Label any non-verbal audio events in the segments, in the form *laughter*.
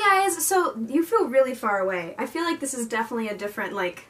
Guys! So, you feel really far away. I feel like this is definitely a different, like,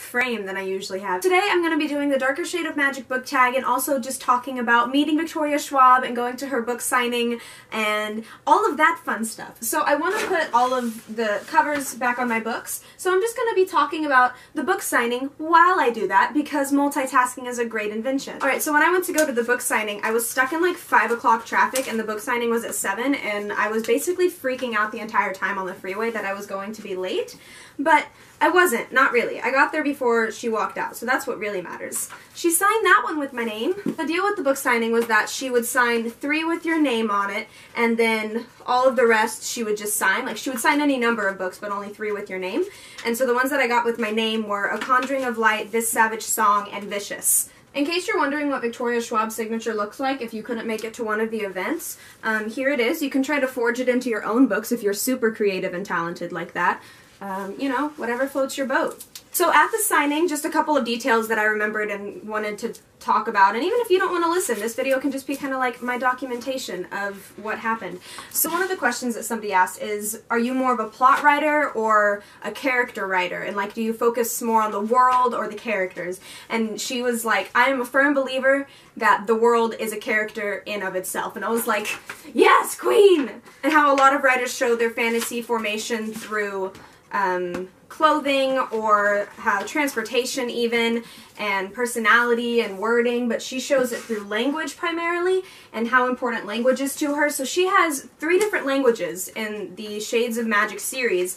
frame than I usually have. Today I'm going to be doing the Darker Shade of Magic book tag and also just talking about meeting Victoria Schwab and going to her book signing and all of that fun stuff. So I want to put all of the covers back on my books, so I'm just going to be talking about the book signing while I do that because multitasking is a great invention. Alright, so when I went to go to the book signing, I was stuck in like 5 o'clock traffic and the book signing was at 7 and I was basically freaking out the entire time on the freeway that I was going to be late, but I wasn't, not really. I got there before she walked out, so that's what really matters. She signed that one with my name. The deal with the book signing was that she would sign three with your name on it, and then all of the rest she would just sign. Like, she would sign any number of books, but only three with your name. And so the ones that I got with my name were A Conjuring of Light, This Savage Song, and Vicious. In case you're wondering what Victoria Schwab's signature looks like if you couldn't make it to one of the events, um, here it is. You can try to forge it into your own books if you're super creative and talented like that um, you know, whatever floats your boat. So at the signing, just a couple of details that I remembered and wanted to talk about. And even if you don't want to listen, this video can just be kind of like my documentation of what happened. So one of the questions that somebody asked is, are you more of a plot writer or a character writer? And like, do you focus more on the world or the characters? And she was like, I am a firm believer that the world is a character in of itself. And I was like, yes, queen! And how a lot of writers show their fantasy formation through um, clothing or how transportation even and personality and wording but she shows it through language primarily and how important language is to her. So she has three different languages in the shades of magic series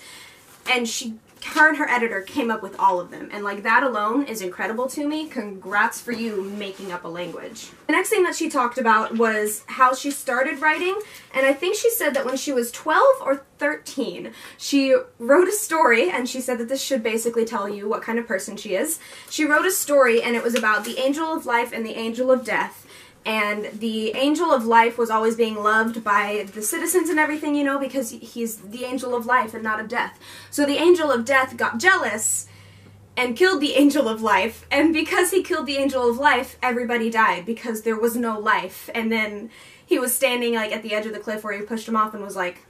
and she her and her editor came up with all of them. And like that alone is incredible to me. Congrats for you making up a language. The next thing that she talked about was how she started writing. And I think she said that when she was 12 or 13, she wrote a story and she said that this should basically tell you what kind of person she is. She wrote a story and it was about the angel of life and the angel of death and the angel of life was always being loved by the citizens and everything, you know, because he's the angel of life and not of death. So the angel of death got jealous and killed the angel of life, and because he killed the angel of life, everybody died because there was no life. And then he was standing like at the edge of the cliff where he pushed him off and was like,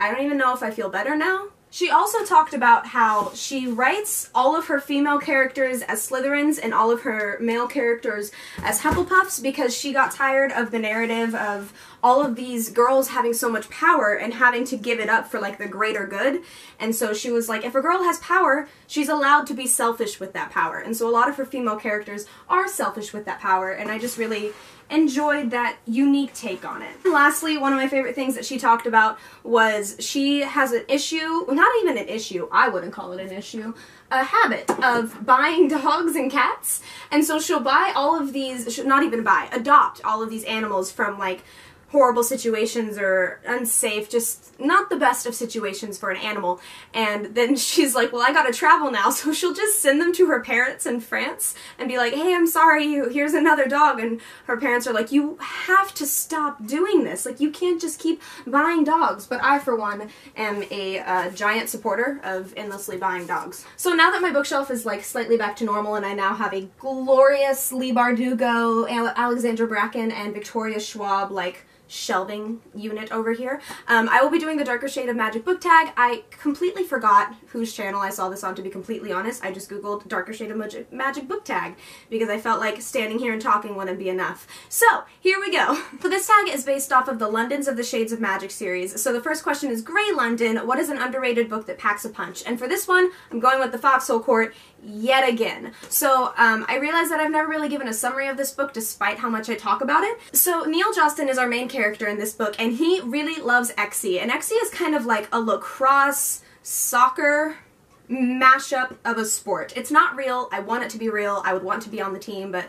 I don't even know if I feel better now. She also talked about how she writes all of her female characters as Slytherins and all of her male characters as Hufflepuffs because she got tired of the narrative of all of these girls having so much power and having to give it up for like the greater good. And so she was like, if a girl has power, she's allowed to be selfish with that power. And so a lot of her female characters are selfish with that power. And I just really enjoyed that unique take on it. And lastly, one of my favorite things that she talked about was she has an issue, well, not even an issue, I wouldn't call it an issue, a habit of buying *laughs* dogs and cats. And so she'll buy all of these, not even buy, adopt all of these animals from like horrible situations or unsafe, just not the best of situations for an animal. And then *laughs* she's like, well, I gotta travel now. *laughs* So she'll just send them to her parents in France and be like, hey, I'm sorry, here's another dog. And her parents are like, you have to stop doing this. Like, you can't just keep buying dogs. But I, for one, am a uh, giant supporter of endlessly buying dogs. So now that my bookshelf is like slightly back to normal and I now have a glorious Leigh Bardugo, Alexandra Bracken, and Victoria Schwab, like, shelving unit over here. Um, I will be doing the Darker Shade of Magic book tag. I completely forgot whose channel I saw this on, to be completely honest. I just googled Darker Shade of Magic, Magic book tag because I felt like standing here and talking wouldn't be enough. So, here we go. *laughs* So this tag is based off of the Londons of the Shades of Magic series. So the first question is Grey London, what is an underrated book that packs a punch? And for this one, I'm going with the Foxhole Court yet again. So um, I realize that I've never really given a summary of this book despite how much I talk about it. So Neil Josten is our main character in this book and he really loves Exy. And Exy is kind of like a lacrosse, soccer mashup of a sport. It's not real. I want it to be real. I would want to be on the team, but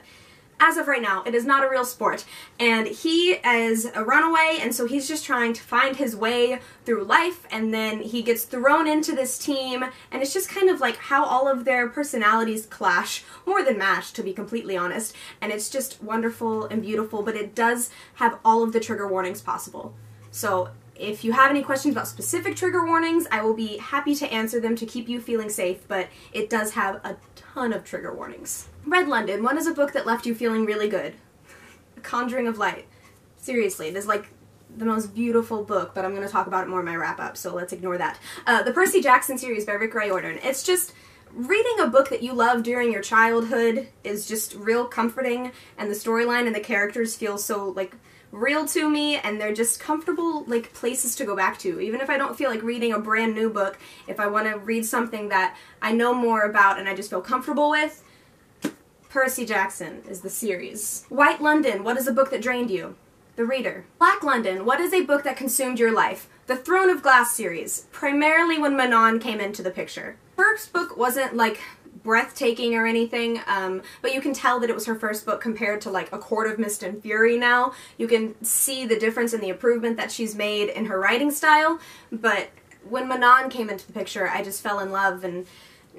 as of right now, it is not a real sport. And he is a runaway, and so he's just trying to find his way through life, and then he gets thrown into this team, and it's just kind of like how all of their personalities clash, more than match, to be completely honest. And it's just wonderful and beautiful, but it does have all of the trigger warnings possible. So if you have any questions about specific trigger warnings, I will be happy to answer them to keep you feeling safe, but it does have a ton of trigger warnings. Red London, one is a book that left you feeling really good. A Conjuring of Light. Seriously, it is like the most beautiful book, but I'm going to talk about it more in my wrap up, so let's ignore that. Uh, the Percy Jackson series by Rick Riordan. It's just reading a book that you love during your childhood is just real comforting, and the storyline and the characters feel so like real to me and they're just comfortable like places to go back to even if i don't feel like reading a brand new book if i want to read something that i know more about and i just feel comfortable with percy jackson is the series white london what is a book that drained you the Reader. Black London, what is a book that consumed your life? The Throne of Glass series, primarily when Manon came into the picture. First book wasn't like breathtaking or anything, um, but you can tell that it was her first book compared to like A Court of Mist and Fury now. You can see the difference in the improvement that she's made in her writing style, but when Manon came into the picture, I just fell in love and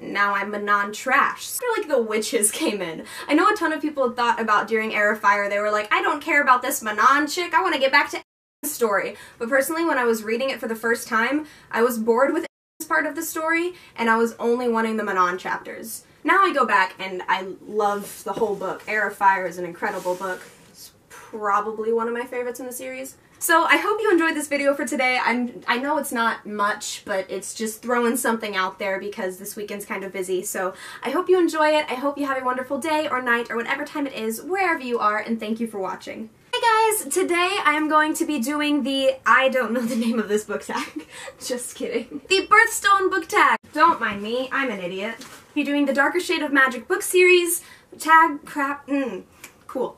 now I'm Manon trash. So like the witches *laughs* came in. I know a ton of people thought about during of Fire, they were like, I don't care about this Manon chick, I want to get back to the *laughs* story. But personally, when I was reading it for the first time, I was bored with part of the story, and I was only wanting the Manon chapters. Now I go back and I love the whole book. Heir of Fire is an incredible book. It's probably one of my favorites in the series. So I hope you enjoyed this video for today. I'm, I know it's not much, but it's just throwing something out there because this weekend's kind of busy. So I hope you enjoy it. I hope you have a wonderful day or night or whatever time it is, wherever you are, and thank you for watching. Hey guys, today I am going to be doing the, I don't know the name of this book tag, *laughs* just kidding, the Birthstone book tag. Don't mind me, I'm an idiot. Be doing the Darker Shade of Magic book series, tag, crap, mm, cool.